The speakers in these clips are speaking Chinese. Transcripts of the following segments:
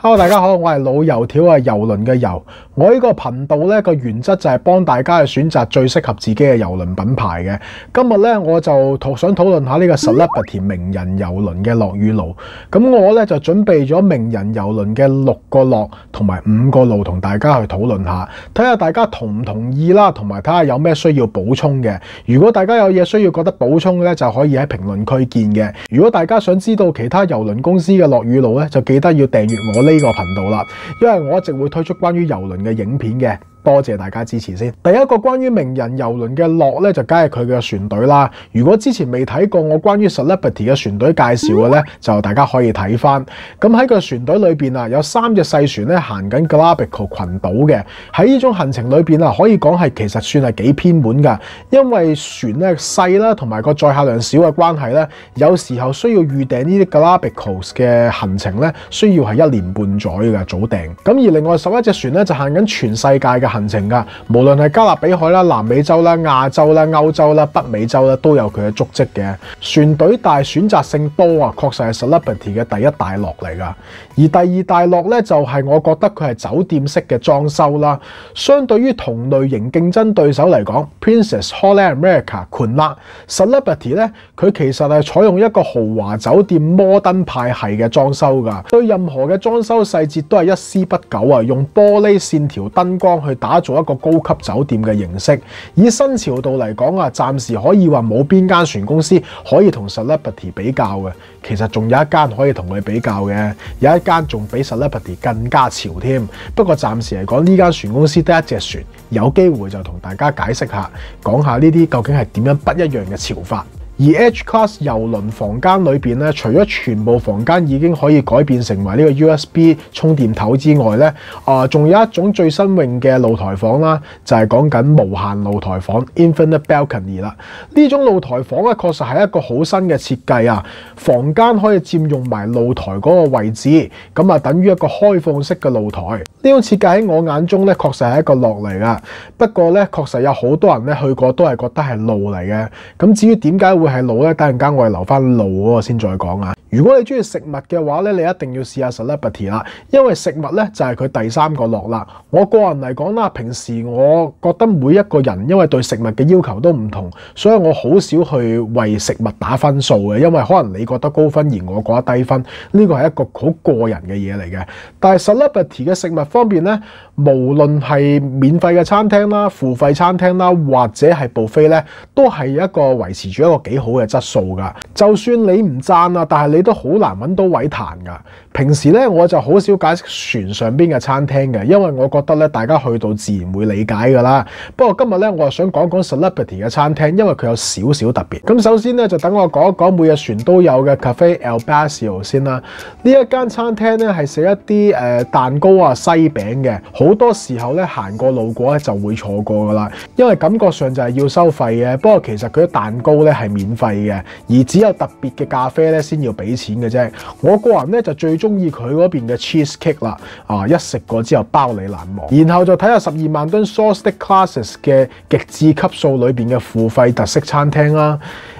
Hello，大家好，我係老油條啊，遊輪嘅游。我呢個頻道呢個原則就係幫大家去選擇最適合自己嘅遊輪品牌嘅。今日呢，我就想討論下呢個 Celebrity 名人遊輪嘅落雨路。咁我呢，就準備咗名人遊輪嘅六個落同埋五個路同大家去討論下，睇下大家同唔同意啦，同埋睇下有咩需要補充嘅。如果大家有嘢需要覺得補充嘅呢，就可以喺評論區見嘅。如果大家想知道其他遊輪公司嘅落雨路呢，就記得要訂閱我呢個頻道啦，因為我一直會推出關於遊輪嘅影片嘅。多謝大家支持先。第一個關於名人遊輪嘅落咧，就梗係佢嘅船隊啦。如果之前未睇過我關於 Celebrity 嘅船隊介紹嘅咧，就大家可以睇翻。咁喺個船隊裏邊啊，有三隻細船咧行緊 Galapagos 群島嘅。喺呢種行程裏邊啊，可以講係其實算係幾偏門㗎，因為船咧細啦，同埋個載客量少嘅關係咧，有時候需要預訂呢啲 Galapagos 嘅行程咧，需要係一年半載嘅早訂。咁而另外十一隻船咧就行緊全世界嘅行程噶，無論係加勒比海啦、南美洲啦、亞洲啦、歐洲啦、北美洲啦，都有佢嘅足跡嘅。船隊大、選擇性多啊，確實係 Celebrity 嘅第一大落嚟噶。而第二大落咧，就係我覺得佢係酒店式嘅裝修啦。相對於同類型競爭對手嚟講，Princess、Holland America、Kunle、Celebrity 咧，佢其實係採用一個豪華酒店摩登派系嘅裝修噶。對任何嘅裝修細節都係一絲不苟啊，用玻璃線條、燈光去打造一個高級酒店嘅形式，以新潮度嚟講啊，暫時可以話冇邊間船公司可以同 Celebrity 比較嘅。其實仲有一間可以同佢比較嘅，有一間仲比 Celebrity 更加潮添。不過暫時嚟講，呢間船公司得一隻船，有機會就同大家解釋下，講下呢啲究竟係點樣不一樣嘅潮法。而 H Class 遊輪房間裏邊咧，除咗全部房間已經可以改變成為呢個 USB 充電頭之外咧，啊、仲有一種最新穎嘅露台房啦，就係講緊無限露台房 （Infinite Balcony） 啦。呢種露台房咧，確實係一個好新嘅設計啊！房間可以佔用埋露台嗰個位置，咁啊，等於一個開放式嘅露台。呢種設計喺我眼中咧，確實係一個落嚟噶。不過咧，確實有好多人咧去過都係覺得係路嚟嘅。咁至於點解會系路咧？等阵间我哋留翻路嗰个先再讲啊。如果你中意食物嘅話咧，你一定要試下 Celebrity 啦，因為食物咧就係佢第三個落啦。我個人嚟講啦，平時我覺得每一個人因為對食物嘅要求都唔同，所以我好少去為食物打分數嘅，因為可能你覺得高分而我覺得低分，呢個係一個好個人嘅嘢嚟嘅。但係 Celebrity 嘅食物方面咧，無論係免費嘅餐廳啦、付費餐廳啦，或者係 buffet 咧，都係一個維持住一個幾好嘅質素㗎。就算你唔贊啊，但係你你都好难揾到位弹噶。平時咧我就好少解釋船上邊嘅餐廳嘅，因為我覺得咧大家去到自然會理解㗎啦。不過今日咧我係想講講 Celebrity 嘅餐廳，因為佢有少少特別。咁首先咧就等我講一講每日船都有嘅 Cafe El Basio 先啦。呢一間餐廳咧係食一啲誒、蛋糕啊、西餅嘅，好多時候咧行過路過咧就會錯過㗎啦，因為感覺上就係要收費嘅。不過其實佢啲蛋糕咧係免費嘅，而只有特別嘅咖啡咧先要俾錢嘅啫。我個人咧就最中意佢嗰邊嘅 cheese cake 啦，啊一食過之後包你難忘。然後就睇下十二萬噸 Sostick Classes 嘅極致級數裏邊嘅付費特色餐廳啦。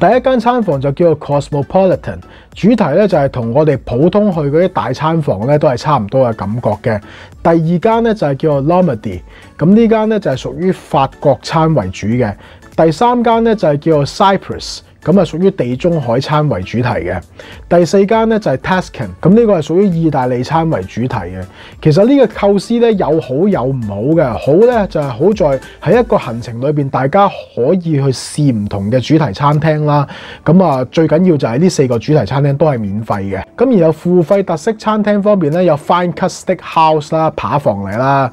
第一間餐房就叫做 Cosmopolitan，主題咧就係同我哋普通去嗰啲大餐房咧都係差唔多嘅感覺嘅。第二間咧就係叫做 Lombardy，咁呢間咧就係屬於法國餐為主嘅。第三間咧就係叫做 Cyprus，咁啊屬於地中海餐為主題嘅。第四間咧就係 Tuscan，咁呢個係屬於意大利餐為主題嘅。其實呢個構思咧有好有唔好嘅，好咧就係好在喺一個行程裏邊，大家可以去試唔同嘅主題餐廳啦。咁啊最緊要就係呢四個主題餐廳都係免費嘅。咁然後付費特色餐廳方面咧有 Fine Cut Steakhouse 啦，扒房嚟啦。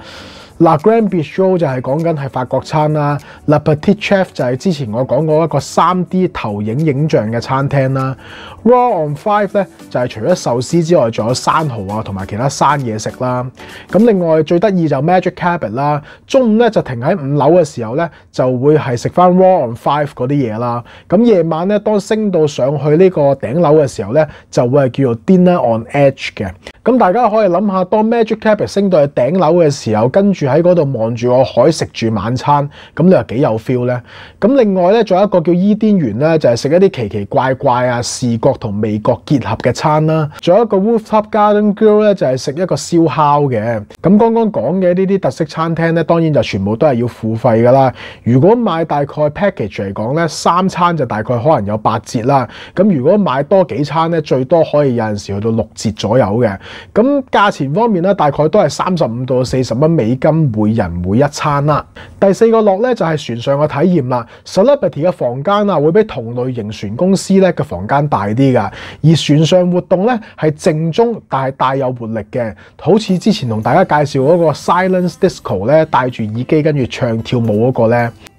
La Grande Bistro 就係講緊係法國餐啦，La Petite Chef 就係之前我講過一個三 D 投影影像嘅餐廳啦，Raw on Five 咧就係除咗壽司之外，仲有生蠔啊同埋其他生嘢食啦。咁另外最得意就 Magic Carpet 啦，中午咧就停喺五樓嘅時候咧就會係食翻 Raw on Five 嗰啲嘢啦。咁夜晚咧當升到上去呢個頂樓嘅時候咧就會係叫做 Dinner on Edge 嘅。咁大家可以諗下，當 Magic Carpet 升到去頂樓嘅時候，跟住喺嗰度望住個海食住晚餐，咁你又幾有 feel 咧？咁另外咧，仲有一個叫伊甸園咧，就係食一啲奇奇怪怪啊視覺同味覺結合嘅餐啦。仲有一個 Rooftop Garden Grill 咧，就係食一個燒烤嘅。咁剛剛講嘅呢啲特色餐廳咧，當然就全部都係要付費噶啦。如果買大概 package 嚟講咧，三餐就大概可能有八折啦。咁如果買多幾餐咧，最多可以有陣時去到六折左右嘅。咁價錢方面咧，大概都係三十五到四十蚊美金每人每一餐啦。第四個落咧就係船上嘅體驗啦。Celebrity 嘅房間啊，會比同類型船公司咧嘅房間大啲噶。而船上活動咧係正宗，但係帶有活力嘅，好似之前同大家介紹嗰個 Silence Disco 咧，戴住耳機跟住唱跳舞嗰個咧。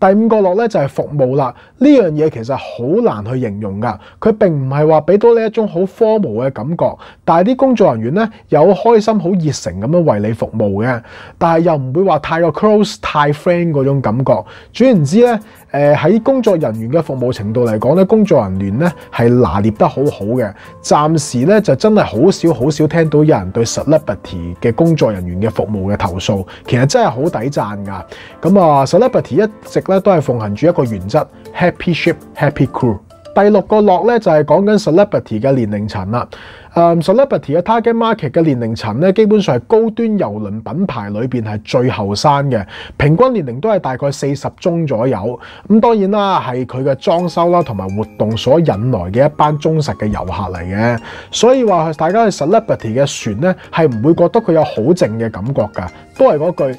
第五個落咧就係服務啦，呢樣嘢其實好難去形容噶，佢並唔係話俾到你一種好荒謬嘅感覺，但係啲工作人員咧有開心、好熱誠咁樣為你服務嘅，但係又唔會話太過 close、太 friend 嗰種感覺。總言之咧，誒喺工作人員嘅服務程度嚟講咧，工作人員咧係拿捏得好好嘅。暫時咧就真係好少好少聽到有人對 Celebrity 嘅工作人員嘅服務嘅投訴，其實真係好抵讚㗎。咁啊，Celebrity 一直咧都係奉行住一個原則，Happy Ship Happy Crew。第六個落咧就係講緊 Celebrity 嘅年齡層啦。誒，Celebrity 嘅 Target Market 嘅年齡層咧，基本上係高端郵輪品牌裏邊係最後生嘅，平均年齡都係大概四十中左右。咁當然啦，係佢嘅裝修啦同埋活動所引來嘅一班忠實嘅遊客嚟嘅。所以話大家去 Celebrity 嘅船咧，係唔會覺得佢有好靜嘅感覺㗎，都係嗰句。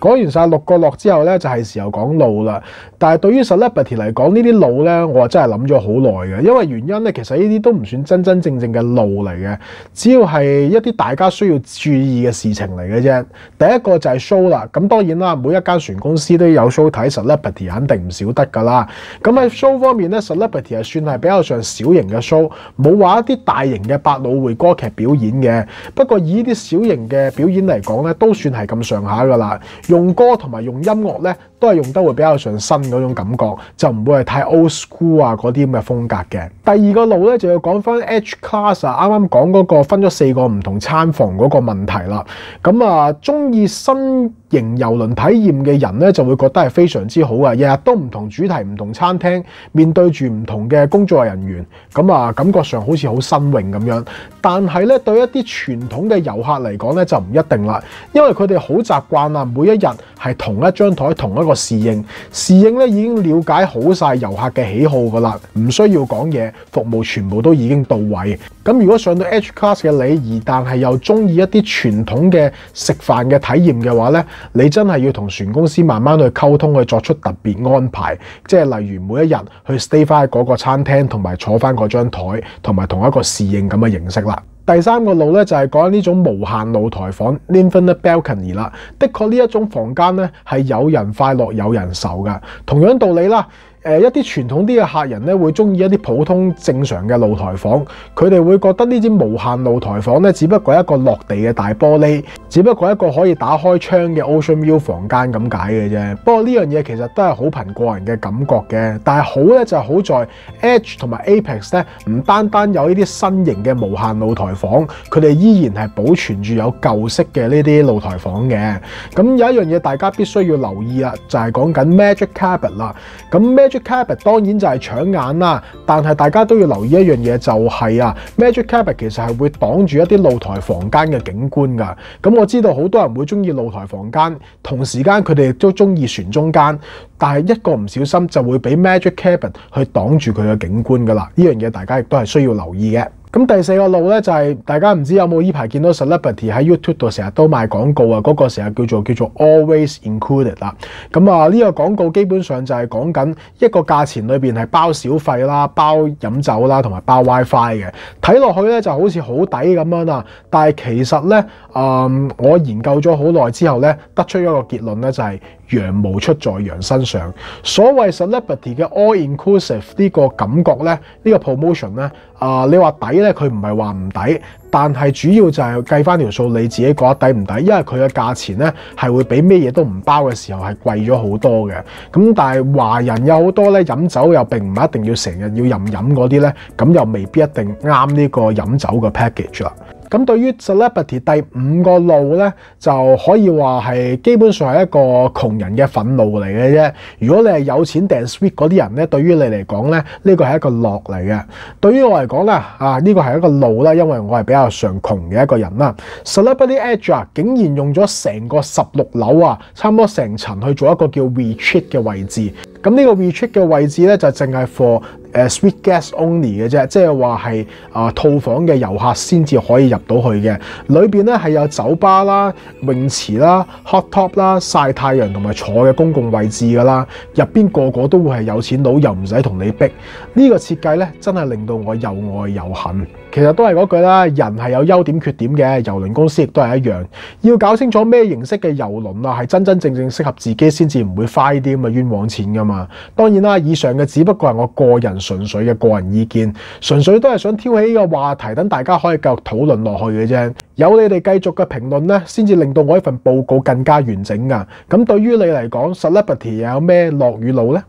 講完晒六個落之後咧，就係時候講路啦。但係對於 Celebrity 嚟講，呢啲路咧，我真係諗咗好耐嘅。因為原因咧，其實呢啲都唔算真真正正嘅路嚟嘅，只要係一啲大家需要注意嘅事情嚟嘅啫。第一個就係 show 啦。咁當然啦，每一間船公司都有 show 睇，Celebrity 肯定唔少得㗎啦。咁喺 show 方面咧，Celebrity 係算係比較上小型嘅 show，冇話一啲大型嘅百老匯歌劇表演嘅。不過以呢啲小型嘅表演嚟講咧，都算係咁上下㗎啦。用歌同埋用音樂咧，都係用得會比較上新嗰種感覺，就唔會係太 old school 啊嗰啲咁嘅風格嘅。第二個路咧就要講翻 H class 啊，啱啱講嗰個分咗四個唔同餐房嗰個問題啦。咁啊，中意新型遊輪體驗嘅人咧，就會覺得係非常之好啊！日日都唔同主題、唔同餐廳，面對住唔同嘅工作人員，咁啊，感覺上好似好新穎咁樣。但係咧，對一啲傳統嘅遊客嚟講咧，就唔一定啦，因為佢哋好習慣啊，每一日係同一張台、同一個侍應，侍應咧已經了解好晒遊客嘅喜好噶啦，唔需要講嘢，服務全部都已經到位。咁如果上到 H class 嘅你，而但係又中意一啲傳統嘅食飯嘅體驗嘅話咧，你真係要同船公司慢慢去溝通，去作出特別安排，即係例如每一日去 stay 翻喺嗰個餐廳，同埋坐翻嗰張台，同埋同一個侍應咁嘅形式啦。第三個路咧就係講呢種無限露台房 （infinite balcony） 啦。的確呢一種房間咧係有人快樂有人愁噶。同樣道理啦。誒一啲傳統啲嘅客人咧，會中意一啲普通正常嘅露台房，佢哋會覺得呢啲無限露台房咧，只不過一個落地嘅大玻璃，只不過一個可以打開窗嘅 Ocean View 房間咁解嘅啫。不過呢樣嘢其實都係好憑個人嘅感覺嘅，但係好咧就好在 Edge 同埋 Apex 咧，唔單單有呢啲新型嘅無限露台房，佢哋依然係保存住有舊式嘅呢啲露台房嘅。咁有一樣嘢大家必須要留意啦，就係講緊 Magic Carpet 啦。咁 Magic Carpet 當然就係搶眼啦，但係大家都要留意一樣嘢，就係啊，Magic Carpet 其實係會擋住一啲露台房間嘅景觀㗎。咁我知道好多人會中意露台房間，同時間佢哋都中意船中間，但係一個唔小心就會俾 Magic Carpet 去擋住佢嘅景觀㗎啦。呢樣嘢大家亦都係需要留意嘅。咁第四個路咧就係大家唔知有冇依排見到 celebrity 喺 YouTube 度成日都賣廣告啊，嗰個成日叫做叫做 Always Included 啦。咁啊呢個廣告基本上就係講緊一個價錢裏邊係包小費啦、包飲酒啦同埋包 WiFi 嘅。睇落去咧就好似好抵咁樣啦，但係其實咧，嗯，我研究咗好耐之後咧，得出一個結論咧就係。羊毛出在羊身上，所謂 celebrity 嘅 all inclusive 呢個感覺咧，呢個 promotion 咧，啊，你話抵咧，佢唔係話唔抵，但係主要就係計翻條數，你自己覺得抵唔抵？因為佢嘅價錢咧係會比咩嘢都唔包嘅時候係貴咗好多嘅。咁但係華人有好多咧飲酒又並唔係一定要成日要任飲嗰啲咧，咁又未必一定啱呢個飲酒嘅 package 啦。咁對於 celebrity 第五個路咧，就可以話係基本上係一個窮人嘅憤怒嚟嘅啫。如果你係有錢訂 suite 嗰啲人咧，對於你嚟講咧，呢個係一個樂嚟嘅。對於我嚟講咧，啊呢個係一個路啦，因為我係比較上窮嘅一個人啦。Celebrity Edge 啊，竟然用咗成個十六樓啊，差唔多成層去做一個叫 retreat 嘅位置。咁呢個 retreat 嘅位置咧，就淨係 for 誒 sweet guest only 嘅啫，即係話係啊套房嘅遊客先至可以入到去嘅。裏邊咧係有酒吧啦、泳池啦、hot tub 啦、曬太陽同埋坐嘅公共位置噶啦。入邊個個都會係有錢佬，又唔使同你逼。呢個設計咧，真係令到我又愛又恨。其實都係嗰句啦，人係有優點缺點嘅，郵輪公司亦都係一樣。要搞清楚咩形式嘅郵輪啊，係真真正正適合自己，先至唔會花啲咁嘅冤枉錢噶嘛。當然啦，以上嘅只不過係我個人純粹嘅個人意見，純粹都係想挑起呢個話題，等大家可以繼續討論落去嘅啫。有你哋繼續嘅評論咧，先至令到我呢份報告更加完整㗎。咁對於你嚟講，Celebrity 又有咩樂與怒呢？